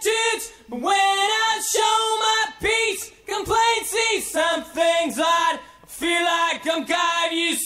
sentence, but when I show my peace, complain, see some things i feel like I'm God, you